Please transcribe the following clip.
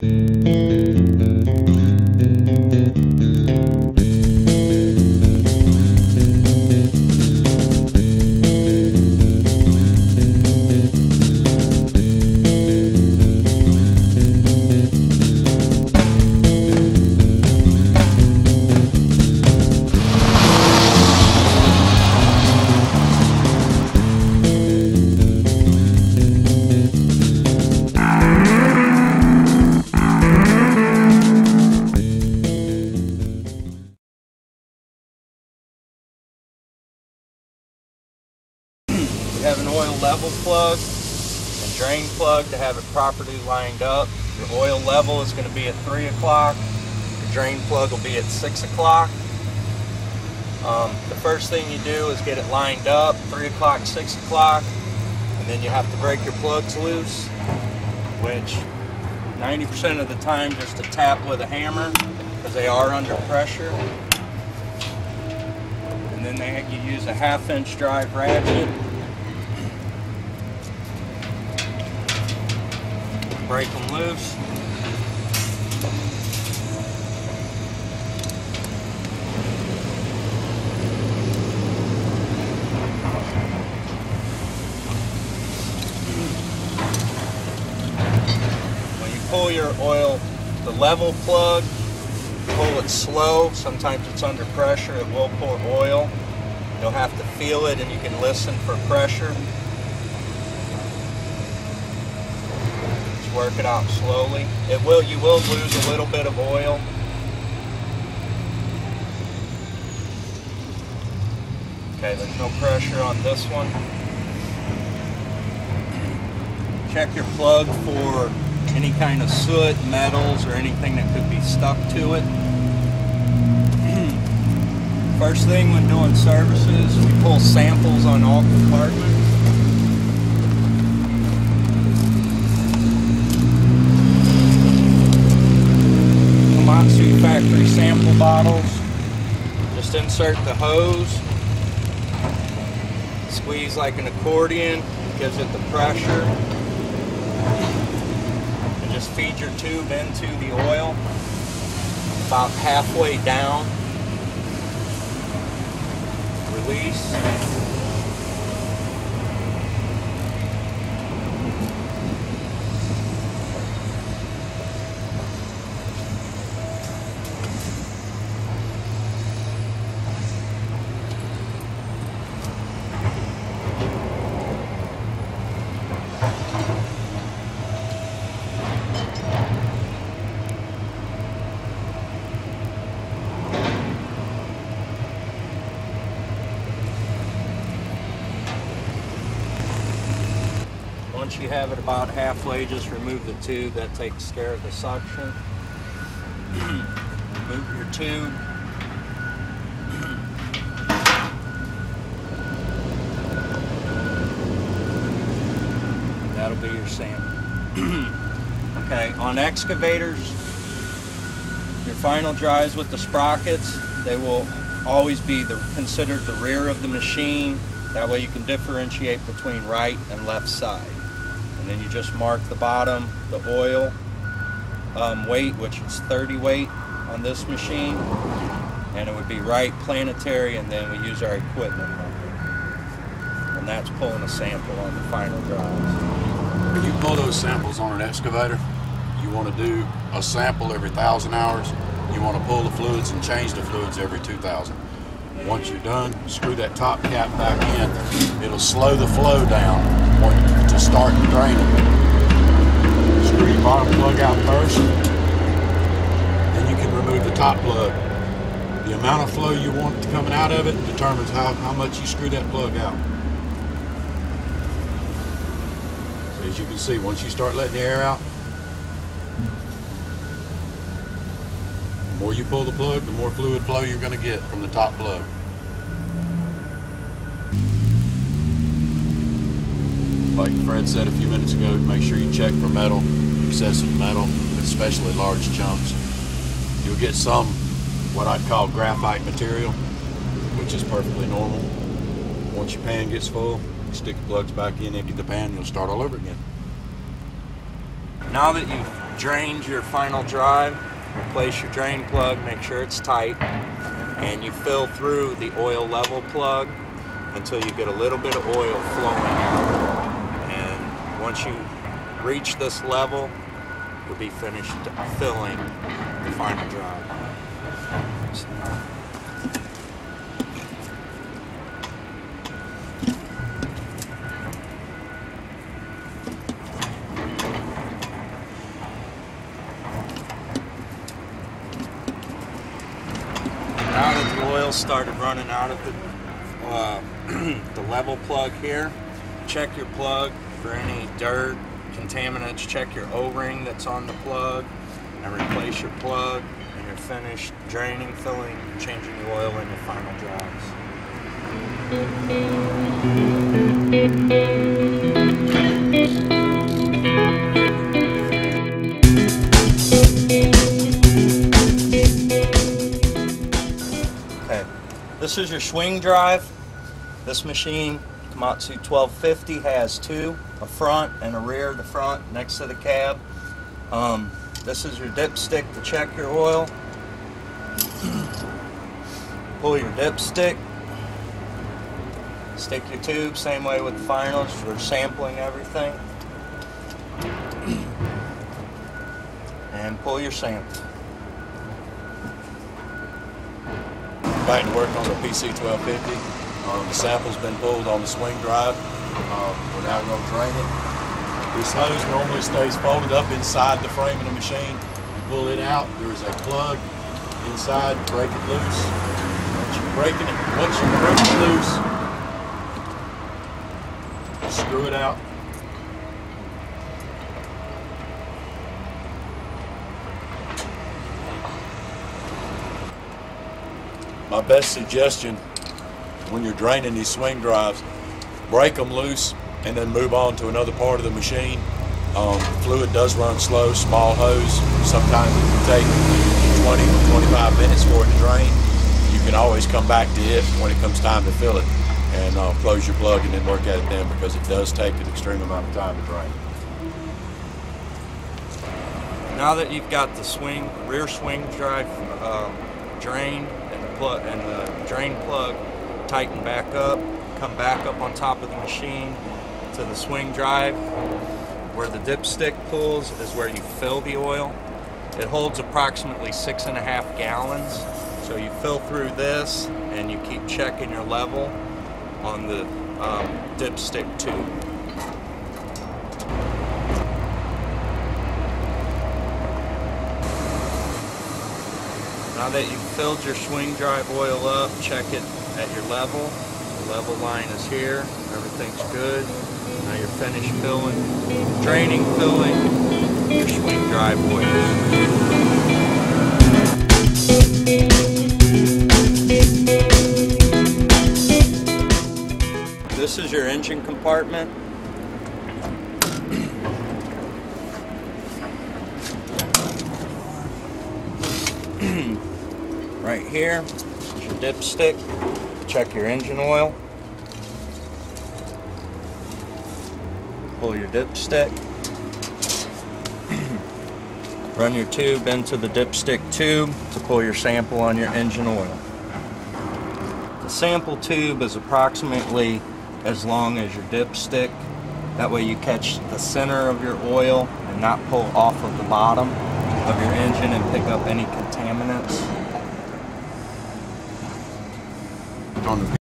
We level plug and drain plug to have it properly lined up. Your oil level is going to be at 3 o'clock. Your drain plug will be at 6 o'clock. Um, the first thing you do is get it lined up, 3 o'clock, 6 o'clock, and then you have to break your plugs loose, which 90% of the time just a tap with a hammer because they are under pressure. And then they, you use a half inch drive ratchet break them loose. When you pull your oil, the level plug, pull it slow. Sometimes it's under pressure, it will pour oil. You'll have to feel it and you can listen for pressure. Work it out slowly. It will, you will lose a little bit of oil. Okay, there's no pressure on this one. Check your plug for any kind of soot, metals, or anything that could be stuck to it. First thing when doing services, we pull samples on all compartments. Factory sample bottles. Just insert the hose. Squeeze like an accordion, gives it the pressure. And just feed your tube into the oil about halfway down. Release. Once you have it about halfway, just remove the tube. That takes care of the suction. remove your tube. That'll be your sample. okay, on excavators, your final drives with the sprockets, they will always be the, considered the rear of the machine. That way you can differentiate between right and left side. And then you just mark the bottom, the oil um, weight, which is 30 weight on this machine. And it would be right planetary, and then we use our equipment. And that's pulling a sample on the final drives. When you pull those samples on an excavator, you want to do a sample every thousand hours. You want to pull the fluids and change the fluids every 2,000. Once you're done, screw that top cap back in. It'll slow the flow down to start draining. Screw your bottom plug out first. Then you can remove the top plug. The amount of flow you want coming out of it determines how, how much you screw that plug out. So as you can see, once you start letting the air out, the more you pull the plug, the more fluid flow you're going to get from the top plug. Like Fred said a few minutes ago, make sure you check for metal, excessive metal, especially large chunks. You'll get some, what I'd call graphite material, which is perfectly normal. Once your pan gets full, you stick the plugs back in, empty the pan, you'll start all over again. Now that you've drained your final drive, replace your drain plug, make sure it's tight, and you fill through the oil level plug until you get a little bit of oil flowing out. And once you reach this level, you'll be finished filling the final drive. Now started running out of the, uh, the level plug here, check your plug for any dirt, contaminants, check your O-ring that's on the plug, and replace your plug, and you're finished draining, filling, changing the oil in your final drives. This is your swing drive. This machine, Komatsu 1250, has two, a front and a rear. The front next to the cab. Um, this is your dipstick to check your oil. Pull your dipstick. Stick your tube, same way with the finals for sampling everything. And pull your sample. Back to work on the PC 1250. Um, the sample's been pulled on the swing drive. Um, we're now going to drain it. This hose normally stays folded up inside the frame of the machine. You pull it out. There is a plug inside. Break it loose. Once you break it, once you break it loose, screw it out. My best suggestion when you're draining these swing drives, break them loose and then move on to another part of the machine. Um, fluid does run slow, small hose. Sometimes it can take 20 to 25 minutes for it to drain. You can always come back to it when it comes time to fill it and uh, close your plug and then work at it then because it does take an extreme amount of time to drain. Now that you've got the swing, rear swing drive um, drained plug and the drain plug tighten back up, come back up on top of the machine to the swing drive. Where the dipstick pulls is where you fill the oil. It holds approximately six and a half gallons. So you fill through this and you keep checking your level on the um, dipstick tube. Now that you've filled your swing drive oil up, check it at your level. The level line is here. Everything's good. Now you're finished filling, draining, filling your swing drive oil. This is your engine compartment. Right here your dipstick. Check your engine oil. Pull your dipstick. Run your tube into the dipstick tube to pull your sample on your engine oil. The sample tube is approximately as long as your dipstick. That way you catch the center of your oil and not pull off of the bottom of your engine and pick up any contaminants. On